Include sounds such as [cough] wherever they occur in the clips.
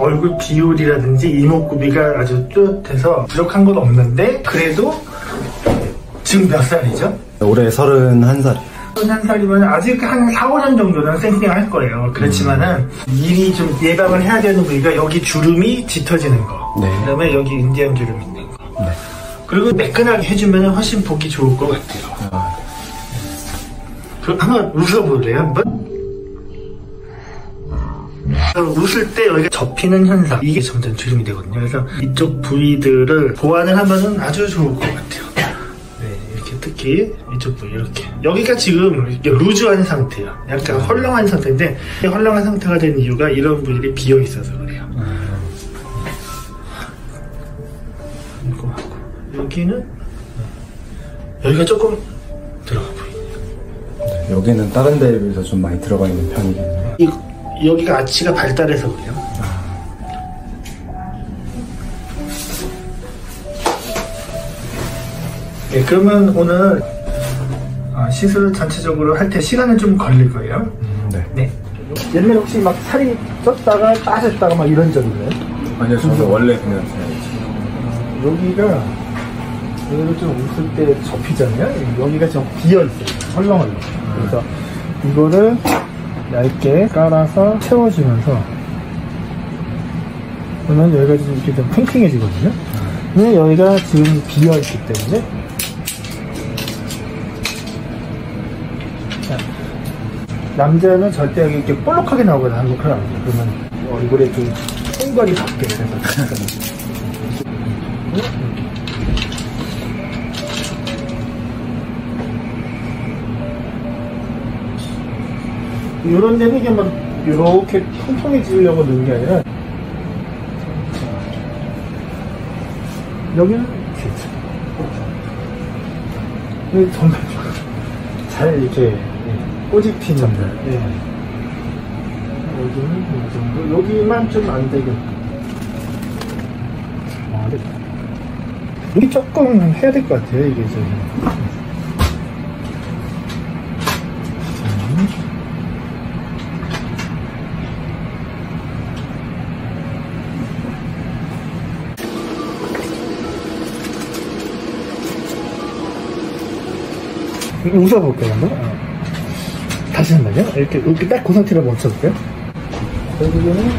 얼굴 비율이라든지 이목구비가 아주 뚜렷해서 부족한 건 없는데 그래도 지금 몇 살이죠? 올해 31살. 한 살이면 아직 한 4, 5년 정도는 쌩쌩 할 거예요. 그렇지만은 미리 좀 예방을 해야 되는 부위가 여기 주름이 짙어지는 거. 네. 그 다음에 여기 인디안 주름 있는 거. 네. 그리고 매끈하게 해주면 훨씬 보기 좋을 것 같아요. 아, 그 한번 웃어볼래요? 한번? 웃을 때 여기가 접히는 현상 이게 점점 주름이 되거든요. 그래서 이쪽 부위들을 보완을 하면은 아주 좋을 것 같아요. 네, 이렇게 특히 이쪽 부위 이렇게 여기가 지금 이렇게 루즈한 상태예요. 약간 헐렁한 상태인데 이 헐렁한 상태가 된 이유가 이런 부위들이 비어 있어서 그래요. 이거 하고 여기는 여기가 조금 들어가 보이네요. 여기는 다른 데에 비해서 좀 많이 들어가 있는 편이겠네요. 이, 여기가 아치가 발달해서 그래요. 네, 그러면 오늘 아, 시술 전체적으로 할 때 시간은 좀 걸릴 거예요. 네. 네. 옛날에 혹시 막 살이 쪘다가 빠졌다가 막 이런 적 있나요? 아니요, 저는 원래 그냥 여기가 여기를 좀 웃을 때 접히잖아요. 여기가 좀 비어 있어요. 헐렁헐렁. 그래서 이거를 얇게 깔아서 채워주면서 그러면 여기가 좀 이렇게 좀 팽팽해지거든요. 근데 여기가 지금 비어 있기 때문에 자, 남자는 절대 여기 이렇게 볼록하게 나오거나 하는 거 그런 안 돼요. 그러면 얼굴에 좀 똥관이 박게 돼서 [laughs] 이런 데는 이게 막 이렇게 통통해지려고 넣은 게 아니라 여기는. 여기 정말 잘 이렇게 꼬집힌 점들. 예. 여기는 이 정도. 여기만 좀 안 되게. 아, 됐다. 여기 조금 해야 될 것 같아요, 이게 저기. 웃어볼게요, 한번. 어. 다시 한 번요. 이렇게, 이렇게 딱 그 상태로 멈춰볼게요. 여기는.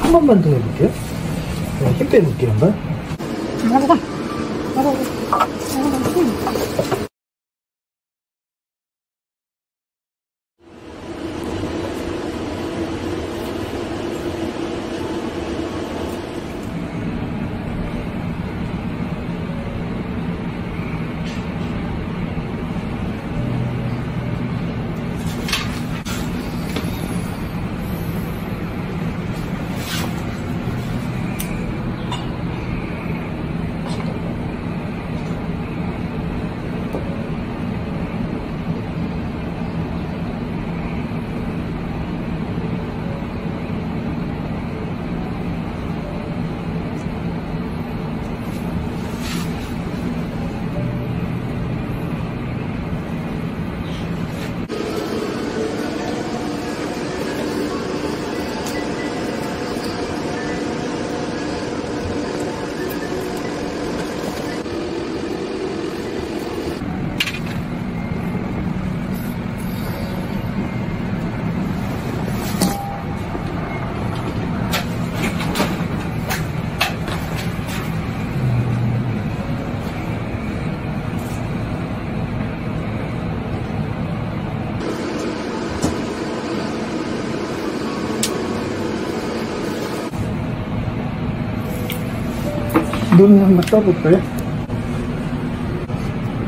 한 번만 더 해볼게요. 네, 힘 빼볼게요, 한 번. 눈 한번 떠볼까요?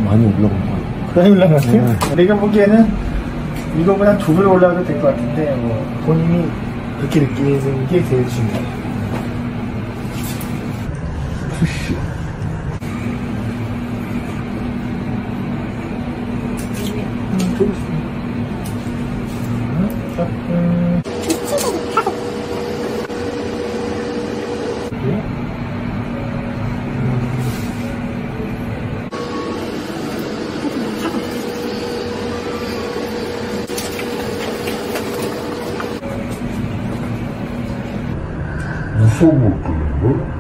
많이 것 같아요. 많이 올라갔어요? 내가 보기에는 이거보다 두 배 올라가도 될 것 같은데 뭐 본인이 그렇게 느끼는 게 제일 중요해요. そう思ってるんだ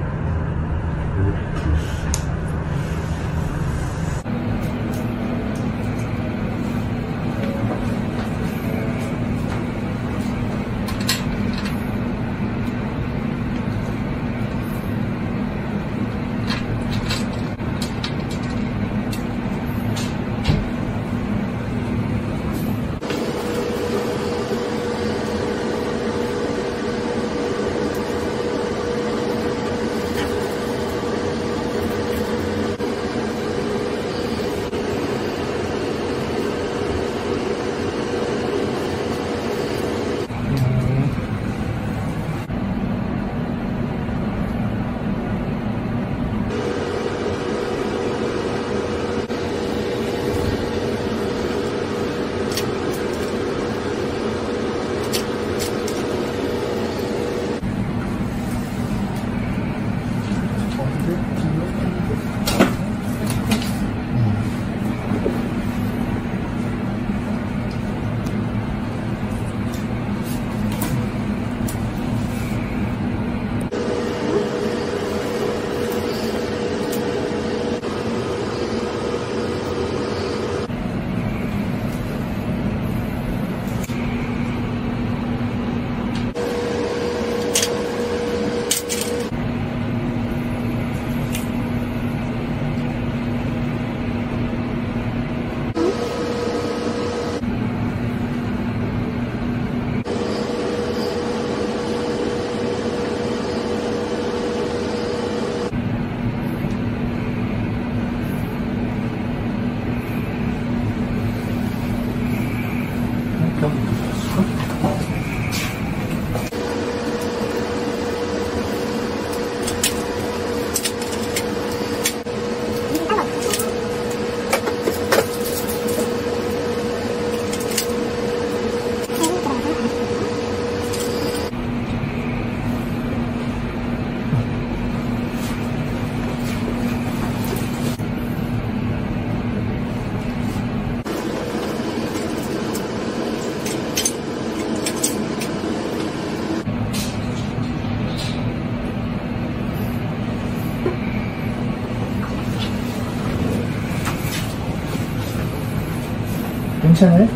괜찮아요?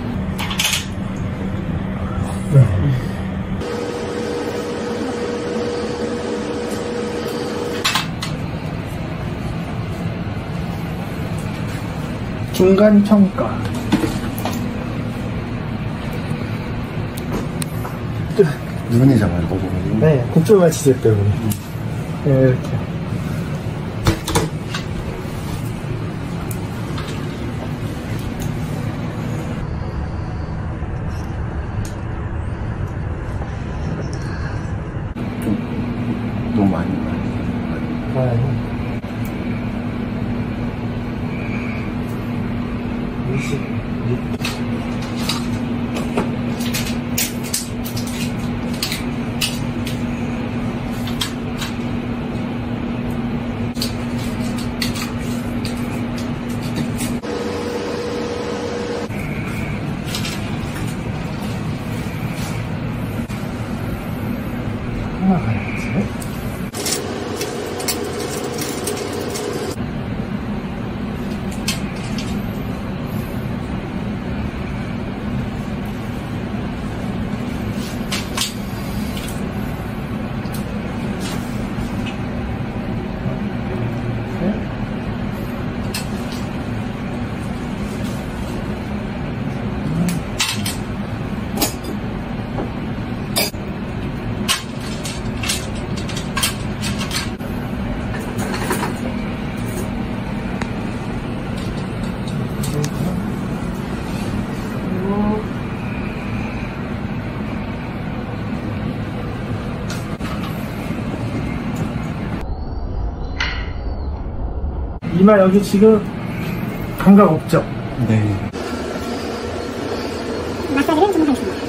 네. 중간 평가. 먹어가지고. 네, 치즈 때문에. 네, 이렇게. 너무 많이 많이. 아, 26. 하나 가야지. 이마 여기 지금 감각 없죠? 네. 마사지를 좀 하겠습니다.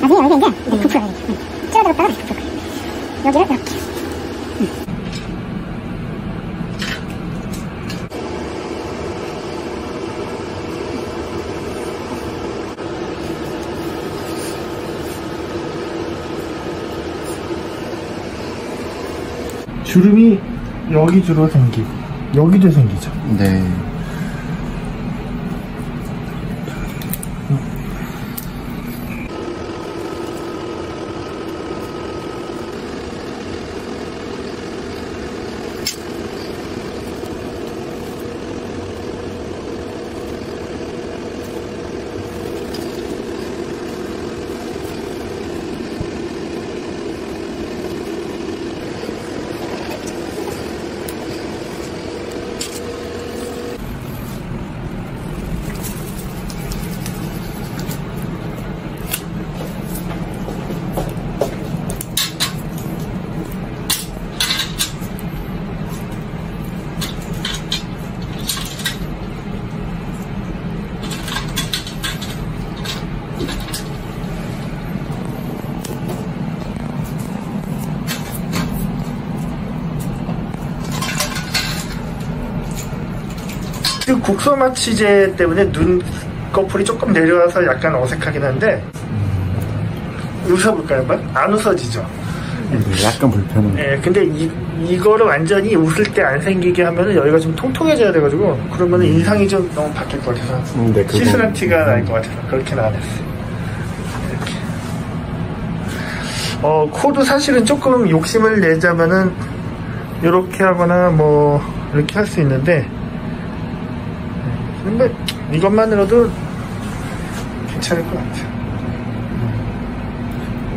나중에 여기 이제 네, 부풀어야 돼. 응. 찌어들었다가 다시 부풀어. 여기를 이렇게. 주름이 여기 주로 생기고 여기도 생기죠. 네. 국소마 치제 때문에 눈 거풀이 조금 내려와서 약간 어색하긴 한데 웃어볼까요 한번? 안 웃어지죠? 네, 약간 불편한. 예, 근데 이, 이거를 완전히 웃을 때 안 생기게 하면은 여기가 좀 통통해져야 돼가지고 그러면은 인상이 좀 너무 바뀔 것 같아서 음, 네, 그거- 시스한 티가 날 것 같아서 그렇게는 안 했어요. 이렇게. 어, 코도 사실은 조금 욕심을 내자면은 이렇게 하거나 뭐 이렇게 할 수 있는데 네, 근데 이것만으로도 괜찮을 것 같아요.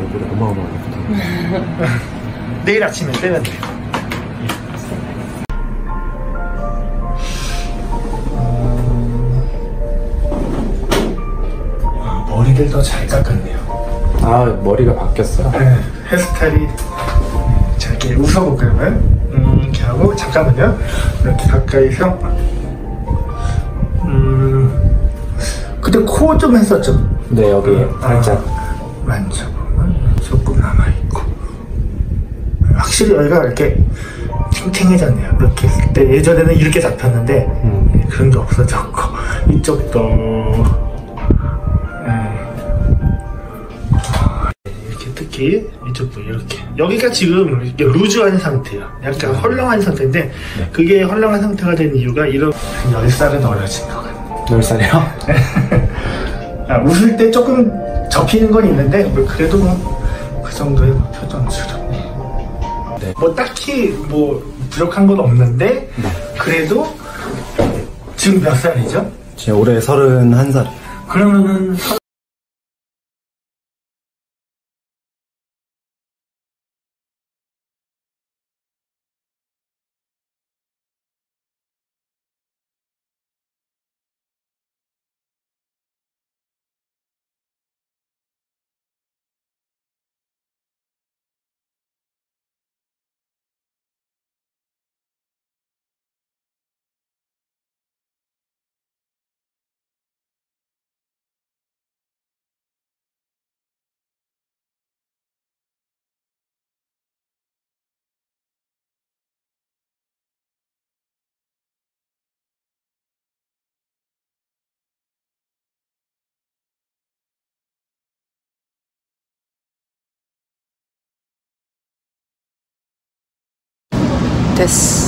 얼굴이 어마어마하게. [laughs] 내일 아침에 빼면 돼요. 아, 머리를 더 잘 깎았네요. 아 머리가 바뀌었어요? 네, 헤어스타일이 자 이렇게 웃어볼까요? 음, 이렇게 하고 잠깐만요. 이렇게 가까이서 근데 코좀 했었죠. 네 여기 살짝. 만져보면 조금 남아있고. 확실히 여기가 이렇게 탱탱해졌네요. 이렇게 했을 때 예전에는 이렇게 잡혔는데 음. 그런 게 없어졌고. [laughs] 이쪽도. 예. 이렇게 특히 이쪽도 이렇게. 여기가 지금 이렇게 루즈한 상태예요. 약간 헐렁한 상태인데 그게 헐렁한 상태가 된 이유가 이런 한 10살은 어려진 것 같아요 10살이요? 아, 웃을 때 조금 접히는 건 있는데 뭐 그래도 뭐 그 정도의 뭐 표정스럽네. 네. 뭐 딱히 뭐 부족한 건 없는데 그래도 지금 몇 살이죠? 제 올해 31살. 그러면은 됐어.